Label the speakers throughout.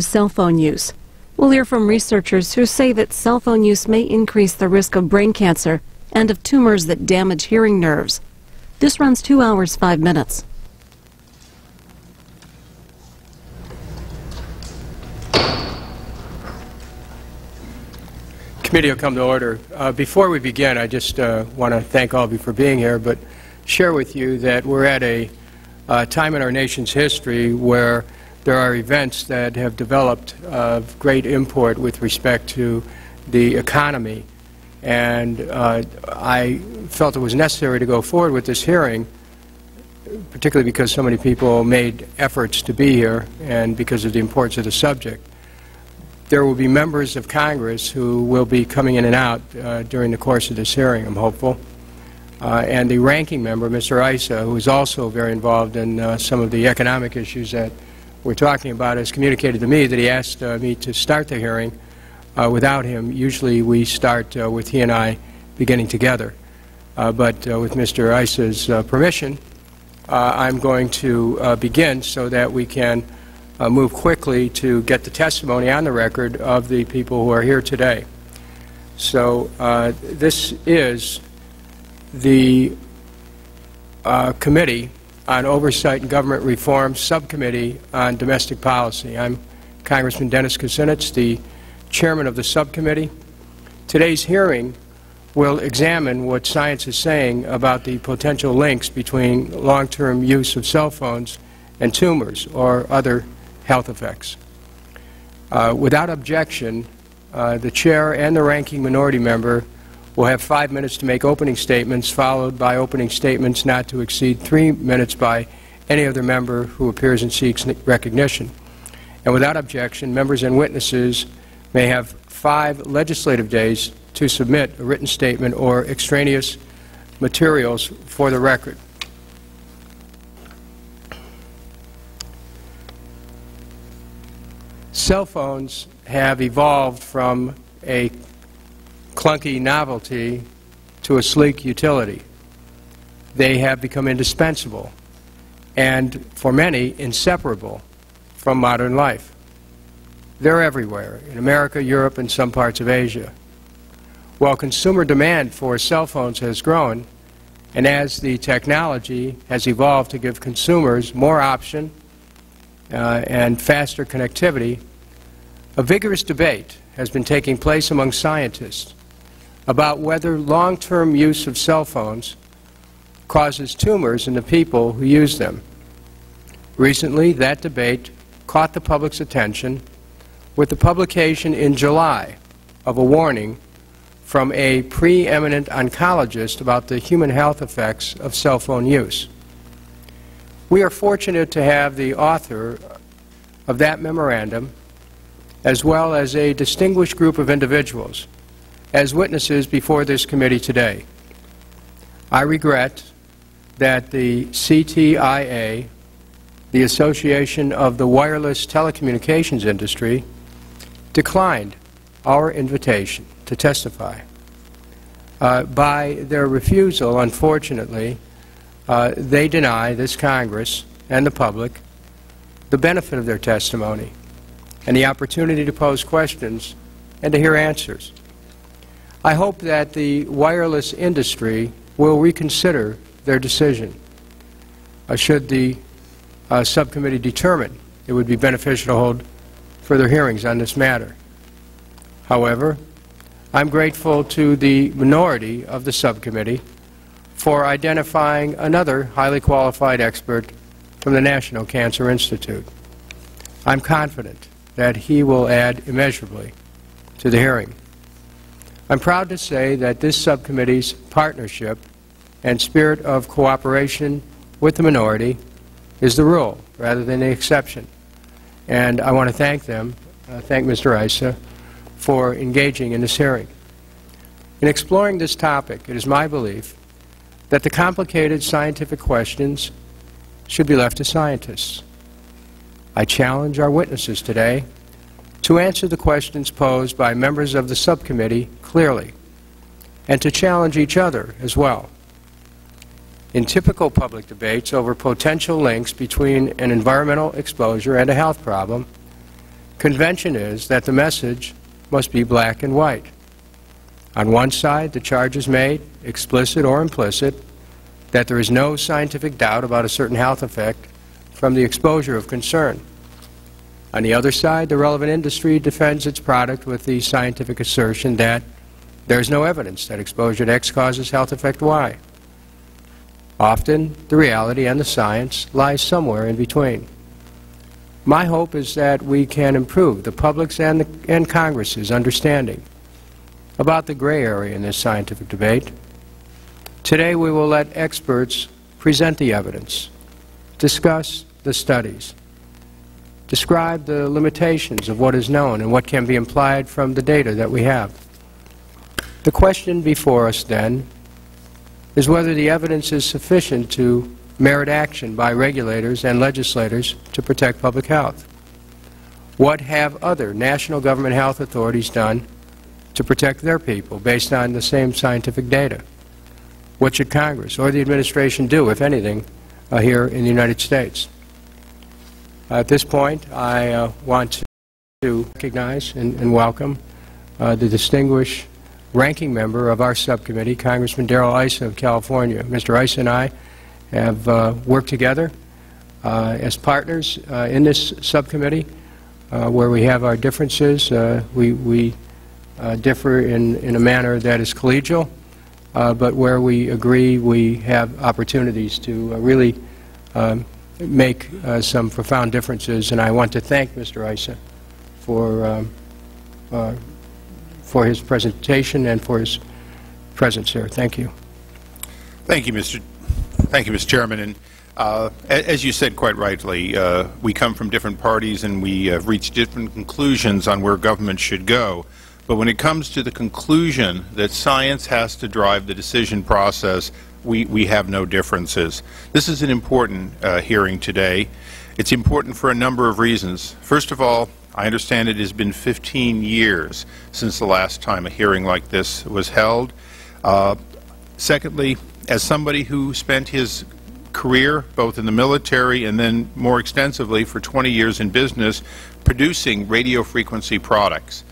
Speaker 1: cell phone use. We'll hear from researchers who say that cell phone use may increase the risk of brain cancer and of tumors that damage hearing nerves. This runs 2 hours 5 minutes.
Speaker 2: Committee will come to order. Uh, before we begin, I just uh, want to thank all of you for being here, but share with you that we're at a uh, time in our nation's history where there are events that have developed of great import with respect to the economy. And uh, I felt it was necessary to go forward with this hearing, particularly because so many people made efforts to be here and because of the importance of the subject. There will be members of Congress who will be coming in and out uh, during the course of this hearing, I'm hopeful. Uh, and the ranking member, Mr. Issa, who is also very involved in uh, some of the economic issues that we're talking about has communicated to me that he asked uh, me to start the hearing uh, without him. Usually we start uh, with he and I beginning together. Uh, but uh, with Mr. Issa's uh, permission, I'm going to begin so that we can move quickly to get the testimony on the record of the people who are here today. So this is the committee on Oversight and Government Reform Subcommittee on Domestic Policy. I'm Congressman Dennis Kucinich, the chairman of the subcommittee. Today's hearing will examine what science is saying about the potential links between long-term use of cell phones and tumors or other health effects. Uh, without objection, uh, the chair and the ranking minority member will have five minutes to make opening statements, followed by opening statements not to exceed three minutes by any other member who appears and seeks recognition. And without objection, members and witnesses may have five legislative days to submit a written statement or extraneous materials for the record. Cell phones have evolved from a clunky novelty to a sleek utility. They have become indispensable and, for many, inseparable from modern life. They're everywhere, in America, Europe, and some parts of Asia. While consumer demand for cell phones has grown, and as the technology has evolved to give consumers more option uh, and faster connectivity, a vigorous debate has been taking place among scientists about whether long-term use of cell phones causes tumors in the people who use them. Recently, that debate caught the public's attention with the publication in July of a warning from a preeminent oncologist about the human health effects of cell phone use. We are fortunate to have the author of that memorandum, as well as a distinguished group of individuals as witnesses before this committee today. I regret that the CTIA, the Association of the Wireless Telecommunications Industry, declined our invitation to testify. Uh, by their refusal, unfortunately, uh, they deny this Congress and the public the benefit of their testimony and the opportunity to pose questions and to hear answers. I hope that the wireless industry will reconsider their decision. Uh, should the uh, subcommittee determine it would be beneficial to hold further hearings on this matter. However, I'm grateful to the minority of the subcommittee for identifying another highly qualified expert from the National Cancer Institute. I'm confident that he will add immeasurably to the hearing. I'm proud to say that this subcommittee's partnership and spirit of cooperation with the minority is the rule rather than the exception. And I want to thank them, uh, thank Mr. Issa, for engaging in this hearing. In exploring this topic, it is my belief that the complicated scientific questions should be left to scientists. I challenge our witnesses today to answer the questions posed by members of the subcommittee clearly, and to challenge each other as well. In typical public debates over potential links between an environmental exposure and a health problem, Convention is that the message must be black and white. On one side, the charge is made, explicit or implicit, that there is no scientific doubt about a certain health effect from the exposure of concern. On the other side, the relevant industry defends its product with the scientific assertion that there is no evidence that exposure to X causes health effect Y. Often, the reality and the science lies somewhere in between. My hope is that we can improve the public's and, the, and Congress's understanding about the gray area in this scientific debate. Today, we will let experts present the evidence, discuss the studies, describe the limitations of what is known and what can be implied from the data that we have. The question before us, then, is whether the evidence is sufficient to merit action by regulators and legislators to protect public health. What have other national government health authorities done to protect their people based on the same scientific data? What should Congress or the administration do, if anything, uh, here in the United States? At this point, I uh, want to recognize and, and welcome uh, the distinguished ranking member of our subcommittee, Congressman Darrell Issa of California. Mr. Issa and I have uh, worked together uh, as partners uh, in this subcommittee uh, where we have our differences. Uh, we, we differ in, in a manner that is collegial, but where we agree we have opportunities to really um, make some profound differences. And I want to thank Mr. Issa for um, for his presentation and for his presence here. Thank you.
Speaker 3: Thank you, Mr. Thank you, Mr. Chairman. And uh, as you said quite rightly, uh, we come from different parties and we have reached different conclusions on where government should go. But when it comes to the conclusion that science has to drive the decision process, we, we have no differences. This is an important uh, hearing today. It's important for a number of reasons. First of all, I understand it has been 15 years since the last time a hearing like this was held. Uh, secondly, as somebody who spent his career both in the military and then more extensively for 20 years in business producing radio frequency products,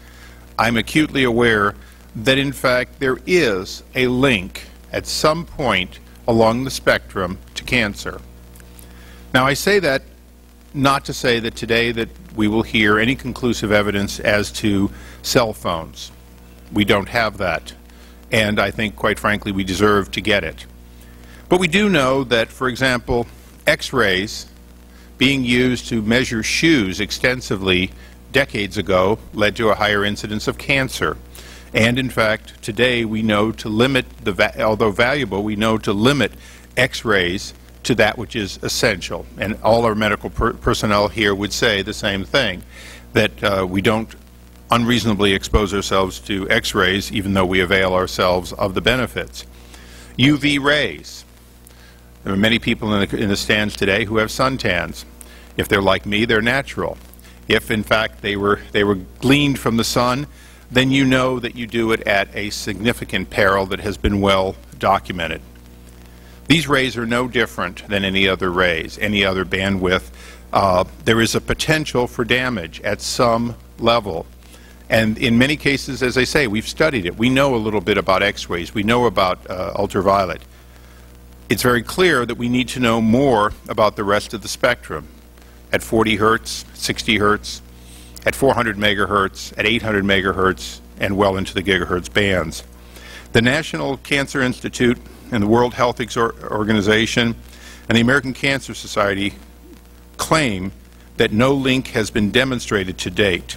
Speaker 3: I'm acutely aware that in fact there is a link at some point along the spectrum to cancer. Now I say that not to say that today that we will hear any conclusive evidence as to cell phones. We don't have that. And I think, quite frankly, we deserve to get it. But we do know that, for example, X-rays being used to measure shoes extensively decades ago led to a higher incidence of cancer. And in fact, today we know to limit, the va although valuable, we know to limit X-rays to that which is essential. And all our medical per personnel here would say the same thing, that uh, we don't unreasonably expose ourselves to X-rays even though we avail ourselves of the benefits. UV rays. There are many people in the, in the stands today who have suntans. If they're like me, they're natural. If, in fact, they were, they were gleaned from the sun, then you know that you do it at a significant peril that has been well documented. These rays are no different than any other rays, any other bandwidth. Uh, there is a potential for damage at some level. And in many cases, as I say, we've studied it. We know a little bit about X-rays. We know about uh, ultraviolet. It's very clear that we need to know more about the rest of the spectrum at 40 hertz, 60 hertz, at 400 megahertz, at 800 megahertz, and well into the gigahertz bands. The National Cancer Institute and the World Health Organization and the American Cancer Society claim that no link has been demonstrated to date.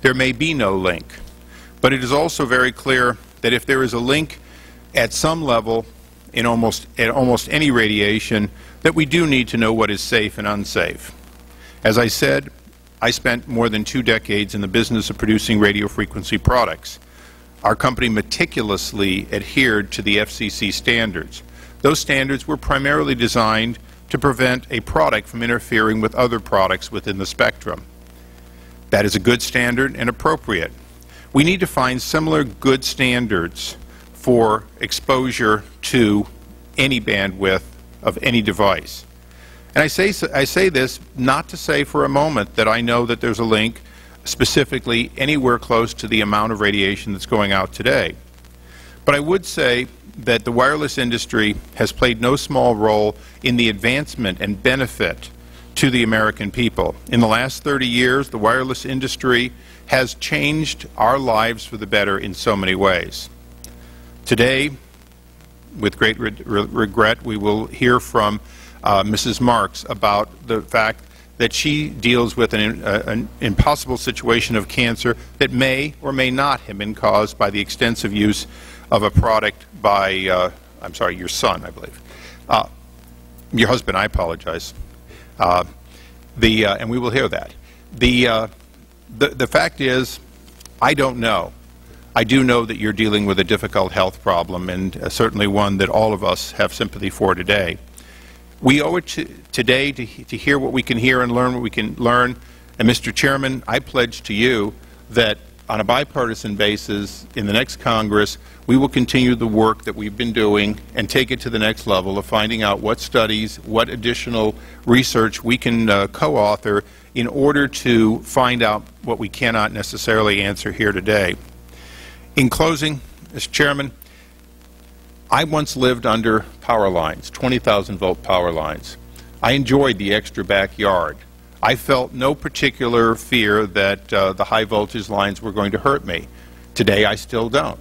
Speaker 3: There may be no link, but it is also very clear that if there is a link at some level in almost, at almost any radiation, that we do need to know what is safe and unsafe. As I said, I spent more than two decades in the business of producing radio frequency products our company meticulously adhered to the FCC standards. Those standards were primarily designed to prevent a product from interfering with other products within the spectrum. That is a good standard and appropriate. We need to find similar good standards for exposure to any bandwidth of any device. And I say, I say this not to say for a moment that I know that there's a link specifically anywhere close to the amount of radiation that's going out today. But I would say that the wireless industry has played no small role in the advancement and benefit to the American people. In the last 30 years, the wireless industry has changed our lives for the better in so many ways. Today, with great re regret, we will hear from uh, Mrs. Marks about the fact that she deals with an, uh, an, impossible situation of cancer that may or may not have been caused by the extensive use of a product by, uh, I'm sorry, your son, I believe. Uh, your husband, I apologize. Uh, the, uh, and we will hear that. The, uh, the, the fact is, I don't know. I do know that you're dealing with a difficult health problem and certainly one that all of us have sympathy for today. We owe it to, today to, to hear what we can hear and learn what we can learn. And Mr. Chairman, I pledge to you that on a bipartisan basis in the next Congress, we will continue the work that we've been doing and take it to the next level of finding out what studies, what additional research we can uh, co-author in order to find out what we cannot necessarily answer here today. In closing, Mr. Chairman, I once lived under power lines, 20,000 volt power lines. I enjoyed the extra backyard. I felt no particular fear that uh, the high voltage lines were going to hurt me. Today I still don't.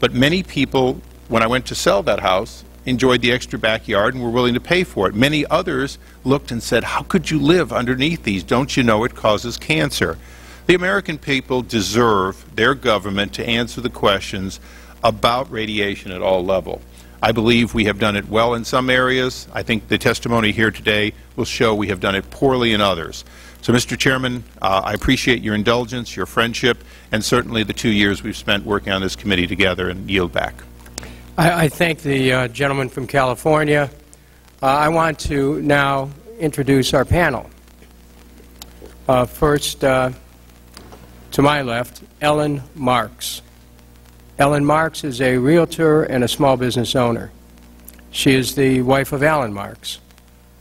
Speaker 3: But many people, when I went to sell that house, enjoyed the extra backyard and were willing to pay for it. Many others looked and said, how could you live underneath these? Don't you know it causes cancer? The American people deserve their government to answer the questions about radiation at all levels. I believe we have done it well in some areas. I think the testimony here today will show we have done it poorly in others. So, Mr. Chairman, uh, I appreciate your indulgence, your friendship, and certainly the two years we've spent working on this committee together and yield back.
Speaker 2: I, I thank the uh, gentleman from California. Uh, I want to now introduce our panel. Uh, first, uh, to my left, Ellen Marks. Ellen Marks is a realtor and a small business owner. She is the wife of Alan Marks,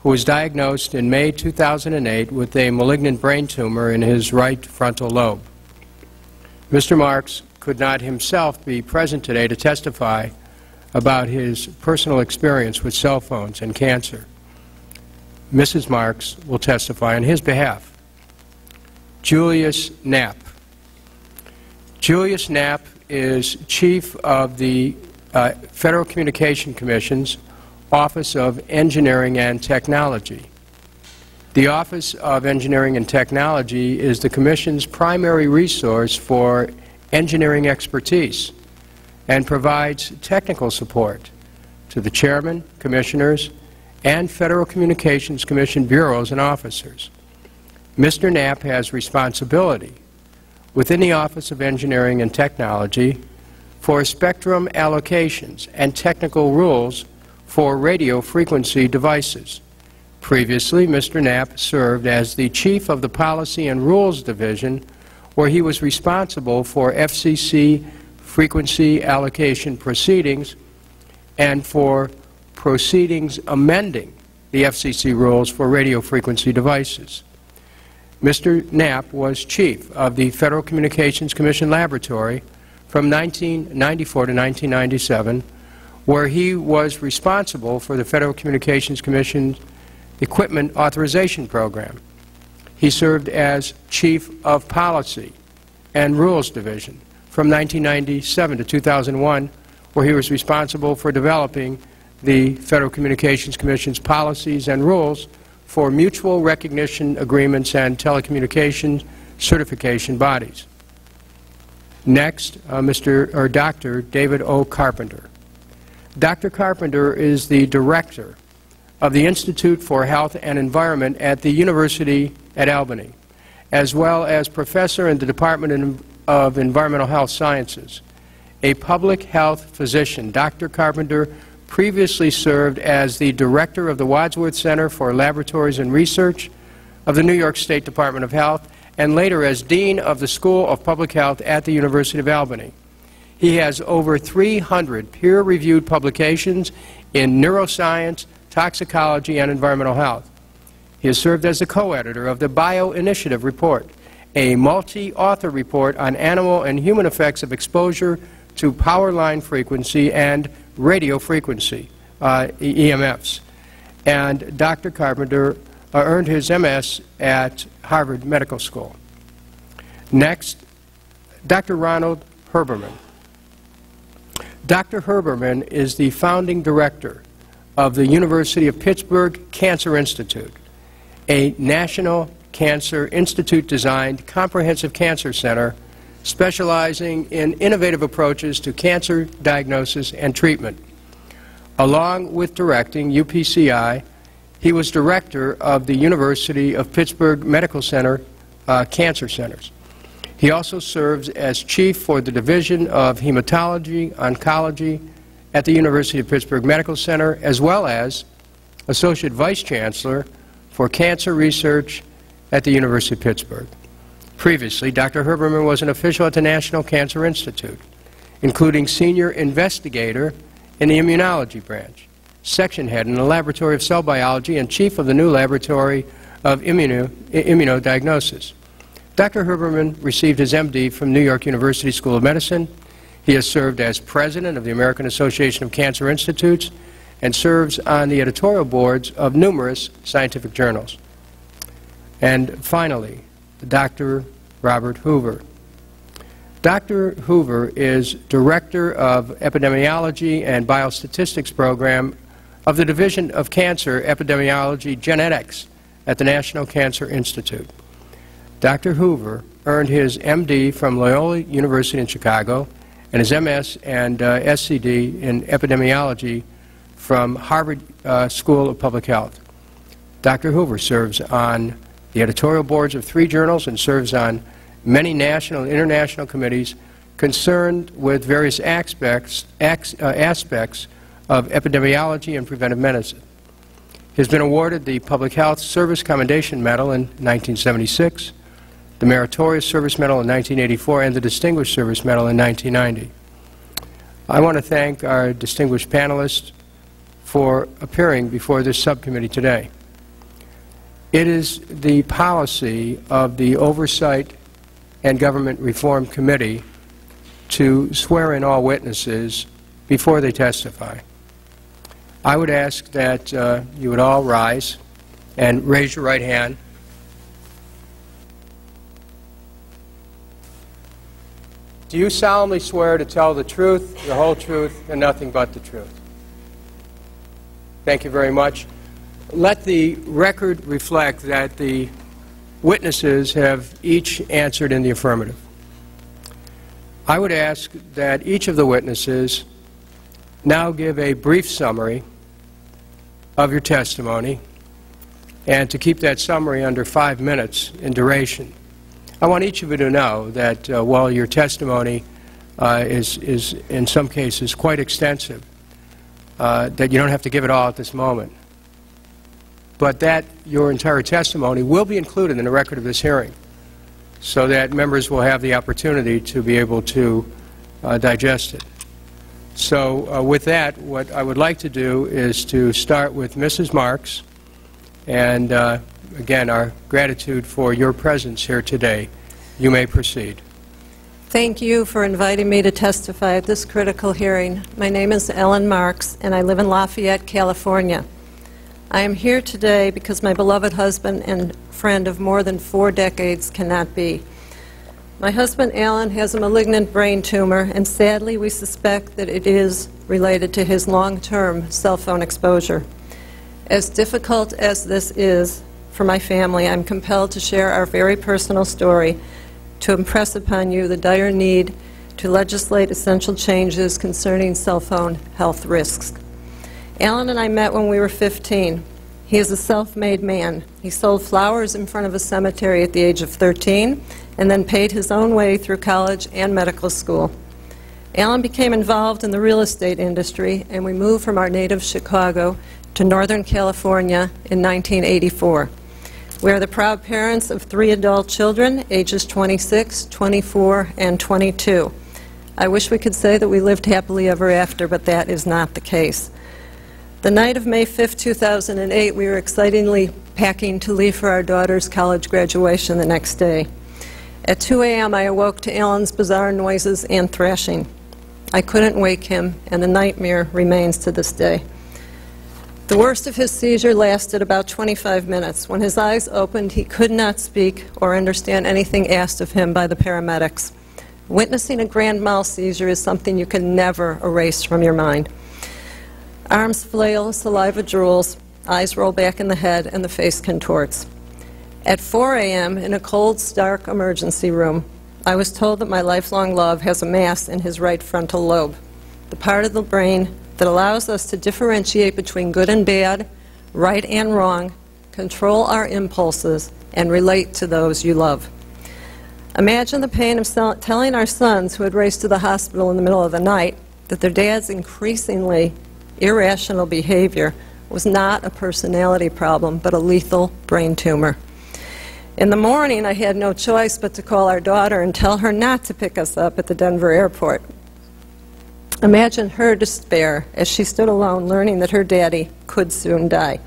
Speaker 2: who was diagnosed in May 2008 with a malignant brain tumor in his right frontal lobe. Mr. Marks could not himself be present today to testify about his personal experience with cell phones and cancer. Mrs. Marks will testify on his behalf. Julius Knapp. Julius Knapp is chief of the uh, Federal Communication Commission's Office of Engineering and Technology. The Office of Engineering and Technology is the Commission's primary resource for engineering expertise and provides technical support to the Chairman, Commissioners, and Federal Communications Commission bureaus and officers. Mr. Knapp has responsibility within the Office of Engineering and Technology for spectrum allocations and technical rules for radio frequency devices. Previously, Mr. Knapp served as the Chief of the Policy and Rules Division, where he was responsible for FCC frequency allocation proceedings and for proceedings amending the FCC rules for radio frequency devices. Mr. Knapp was chief of the Federal Communications Commission Laboratory from 1994 to 1997, where he was responsible for the Federal Communications Commission's Equipment Authorization Program. He served as Chief of Policy and Rules Division from 1997 to 2001, where he was responsible for developing the Federal Communications Commission's policies and rules for mutual recognition agreements and telecommunications certification bodies. Next, uh, Mr. or Dr. David O. Carpenter. Dr. Carpenter is the director of the Institute for Health and Environment at the University at Albany, as well as professor in the Department of Environmental Health Sciences. A public health physician, Dr. Carpenter previously served as the director of the Wadsworth Center for Laboratories and Research of the New York State Department of Health, and later as Dean of the School of Public Health at the University of Albany. He has over 300 peer-reviewed publications in neuroscience, toxicology, and environmental health. He has served as the co-editor of the Bio Initiative Report a multi-author report on animal and human effects of exposure to power line frequency and radio frequency, uh, EMFs. And Dr. Carpenter uh, earned his MS at Harvard Medical School. Next, Dr. Ronald Herberman. Dr. Herberman is the founding director of the University of Pittsburgh Cancer Institute, a national Cancer Institute-designed comprehensive cancer center specializing in innovative approaches to cancer diagnosis and treatment. Along with directing UPCI, he was director of the University of Pittsburgh Medical Center uh, Cancer Centers. He also serves as chief for the Division of Hematology Oncology at the University of Pittsburgh Medical Center, as well as associate vice chancellor for cancer research at the University of Pittsburgh. Previously, Dr. Herberman was an official at the National Cancer Institute, including senior investigator in the immunology branch, section head in the Laboratory of Cell Biology, and chief of the new Laboratory of Immuno Immunodiagnosis. Dr. Herberman received his MD from New York University School of Medicine. He has served as president of the American Association of Cancer Institutes and serves on the editorial boards of numerous scientific journals. And finally, Dr. Robert Hoover. Dr. Hoover is Director of Epidemiology and Biostatistics Program of the Division of Cancer Epidemiology Genetics at the National Cancer Institute. Dr. Hoover earned his MD from Loyola University in Chicago and his MS and uh, SCD in epidemiology from Harvard uh, School of Public Health. Dr. Hoover serves on the editorial boards of three journals and serves on many national and international committees concerned with various aspects, uh, aspects of epidemiology and preventive medicine. He has been awarded the Public Health Service Commendation Medal in 1976, the Meritorious Service Medal in 1984, and the Distinguished Service Medal in 1990. I want to thank our distinguished panelists for appearing before this subcommittee today. It is the policy of the Oversight and Government Reform Committee to swear in all witnesses before they testify. I would ask that uh, you would all rise and raise your right hand. Do you solemnly swear to tell the truth, the whole truth, and nothing but the truth? Thank you very much let the record reflect that the witnesses have each answered in the affirmative. I would ask that each of the witnesses now give a brief summary of your testimony and to keep that summary under five minutes in duration. I want each of you to know that uh, while your testimony uh, is, is in some cases quite extensive, uh, that you don't have to give it all at this moment but that your entire testimony will be included in the record of this hearing so that members will have the opportunity to be able to uh, digest it. So uh, with that, what I would like to do is to start with Mrs. Marks, and uh, again, our gratitude for your presence here today. You may proceed.
Speaker 4: Thank you for inviting me to testify at this critical hearing. My name is Ellen Marks, and I live in Lafayette, California. I am here today because my beloved husband and friend of more than four decades cannot be. My husband, Alan, has a malignant brain tumor, and sadly, we suspect that it is related to his long-term cell phone exposure. As difficult as this is for my family, I'm compelled to share our very personal story to impress upon you the dire need to legislate essential changes concerning cell phone health risks. Alan and I met when we were 15. He is a self-made man. He sold flowers in front of a cemetery at the age of 13 and then paid his own way through college and medical school. Alan became involved in the real estate industry and we moved from our native Chicago to Northern California in 1984. We are the proud parents of three adult children, ages 26, 24, and 22. I wish we could say that we lived happily ever after, but that is not the case. The night of May 5, 2008, we were excitingly packing to leave for our daughter's college graduation the next day. At 2 a.m., I awoke to Alan's bizarre noises and thrashing. I couldn't wake him, and the nightmare remains to this day. The worst of his seizure lasted about 25 minutes. When his eyes opened, he could not speak or understand anything asked of him by the paramedics. Witnessing a grand mal seizure is something you can never erase from your mind. Arms flail, saliva drools, eyes roll back in the head, and the face contorts. At 4 a.m., in a cold, stark emergency room, I was told that my lifelong love has a mass in his right frontal lobe, the part of the brain that allows us to differentiate between good and bad, right and wrong, control our impulses, and relate to those you love. Imagine the pain of telling our sons who had raced to the hospital in the middle of the night that their dad's increasingly irrational behavior was not a personality problem, but a lethal brain tumor. In the morning, I had no choice but to call our daughter and tell her not to pick us up at the Denver airport. Imagine her despair as she stood alone learning that her daddy could soon die.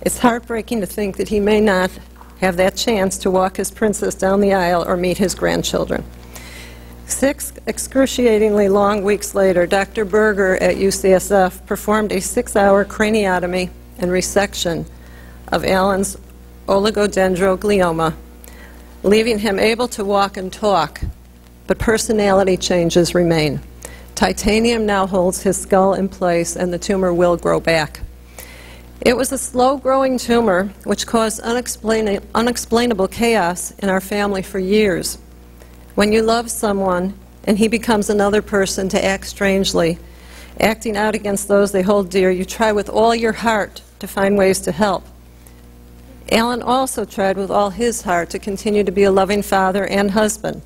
Speaker 4: It's heartbreaking to think that he may not have that chance to walk his princess down the aisle or meet his grandchildren. Six excruciatingly long weeks later, Dr. Berger at UCSF performed a six-hour craniotomy and resection of Alan's oligodendroglioma, leaving him able to walk and talk, but personality changes remain. Titanium now holds his skull in place and the tumor will grow back. It was a slow-growing tumor which caused unexplain unexplainable chaos in our family for years. When you love someone and he becomes another person to act strangely, acting out against those they hold dear, you try with all your heart to find ways to help. Alan also tried with all his heart to continue to be a loving father and husband.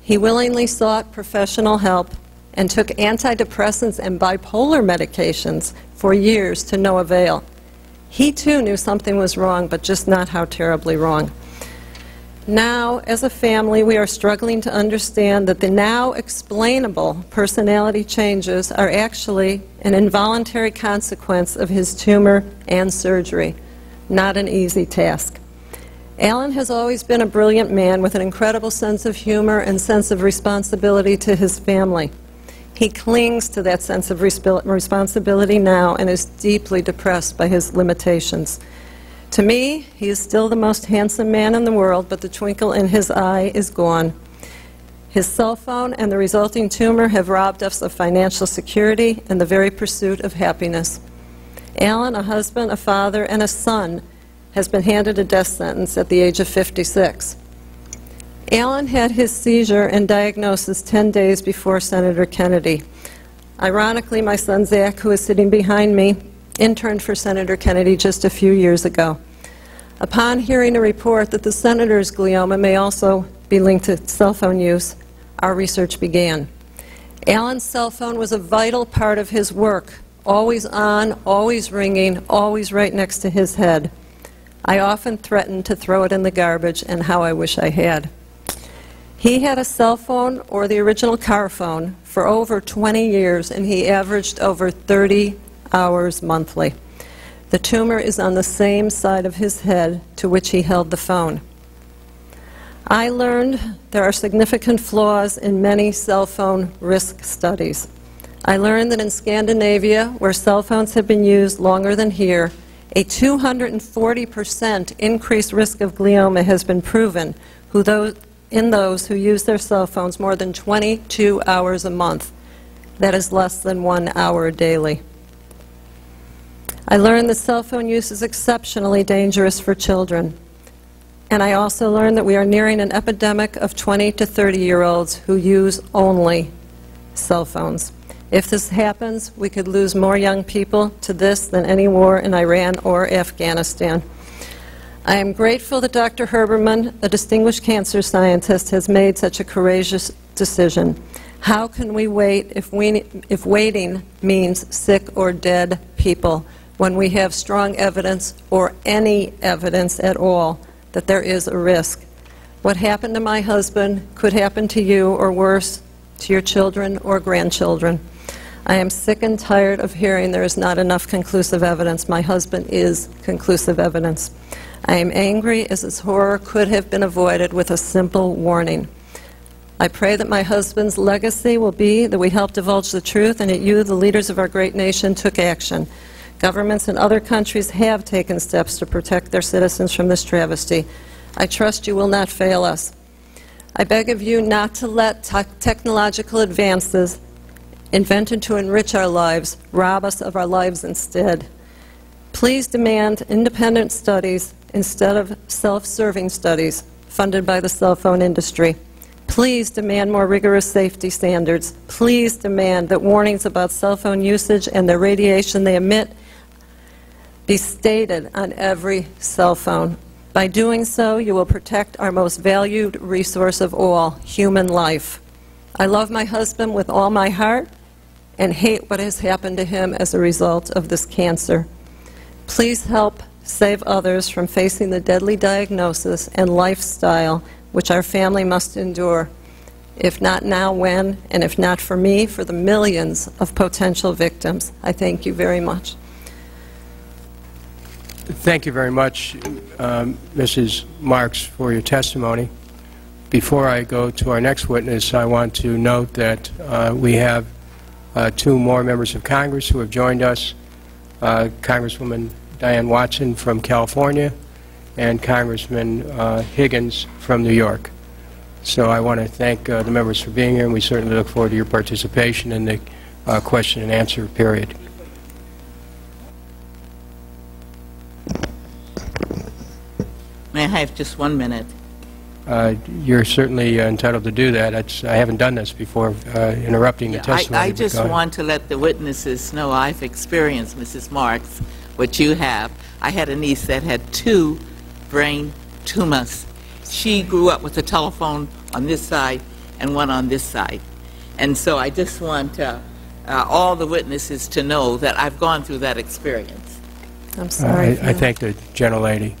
Speaker 4: He willingly sought professional help and took antidepressants and bipolar medications for years to no avail. He too knew something was wrong, but just not how terribly wrong. Now, as a family, we are struggling to understand that the now explainable personality changes are actually an involuntary consequence of his tumor and surgery. Not an easy task. Alan has always been a brilliant man with an incredible sense of humor and sense of responsibility to his family. He clings to that sense of responsibility now and is deeply depressed by his limitations. To me, he is still the most handsome man in the world, but the twinkle in his eye is gone. His cell phone and the resulting tumor have robbed us of financial security and the very pursuit of happiness. Alan, a husband, a father, and a son, has been handed a death sentence at the age of 56. Alan had his seizure and diagnosis 10 days before Senator Kennedy. Ironically, my son Zach, who is sitting behind me, interned for Senator Kennedy just a few years ago. Upon hearing a report that the senator's glioma may also be linked to cell phone use, our research began. Alan's cell phone was a vital part of his work, always on, always ringing, always right next to his head. I often threatened to throw it in the garbage, and how I wish I had. He had a cell phone or the original car phone for over 20 years, and he averaged over 30 hours monthly. The tumor is on the same side of his head to which he held the phone. I learned there are significant flaws in many cell phone risk studies. I learned that in Scandinavia, where cell phones have been used longer than here, a 240% increased risk of glioma has been proven, who those, in those who use their cell phones more than 22 hours a month. That is less than one hour daily. I learned that cell phone use is exceptionally dangerous for children. And I also learned that we are nearing an epidemic of 20 to 30 year olds who use only cell phones. If this happens, we could lose more young people to this than any war in Iran or Afghanistan. I am grateful that Dr. Herberman, a distinguished cancer scientist, has made such a courageous decision. How can we wait if, we, if waiting means sick or dead people when we have strong evidence or any evidence at all that there is a risk? What happened to my husband could happen to you or worse, to your children or grandchildren. I am sick and tired of hearing there is not enough conclusive evidence. My husband is conclusive evidence. I am angry as this horror could have been avoided with a simple warning. I pray that my husband's legacy will be that we help divulge the truth and that you, the leaders of our great nation, took action. Governments in other countries have taken steps to protect their citizens from this travesty. I trust you will not fail us. I beg of you not to let te- technological advances invented to enrich our lives rob us of our lives instead. Please demand independent studies instead of self-serving studies funded by the cell phone industry. Please demand more rigorous safety standards. Please demand that warnings about cell phone usage and the radiation they emit be stated on every cell phone. By doing so, you will protect our most valued resource of all, human life. I love my husband with all my heart and hate what has happened to him as a result of this cancer. Please help save others from facing the deadly diagnosis and lifestyle which our family must endure. If not now, when? And if not for me, for the millions of potential victims. I thank you very much.
Speaker 2: Thank you very much, um, Mrs. Marks, for your testimony. Before I go to our next witness, I want to note that uh, we have uh, two more members of Congress who have joined us, uh, Congresswoman Diane Watson from California and Congressman uh, Higgins from New York. So I want to thank uh, the members for being here, and we certainly look forward to your participation in the uh, question and answer period.
Speaker 5: Have just one minute?
Speaker 2: Uh, You're certainly uh, entitled to do that. It's- I haven't done this before, uh, interrupting the
Speaker 5: I-
Speaker 2: testimony.
Speaker 5: I
Speaker 2: but
Speaker 5: just want to let the witnesses know I've experienced, Mrs. Marks, what you have. I had a niece that had two brain tumors. She grew up with a telephone on this side and one on this side. And so I just want uh, uh, all the witnesses to know that I've gone through that experience.
Speaker 4: I'm
Speaker 2: Uh,
Speaker 4: sorry.
Speaker 2: I I thank the gentlelady.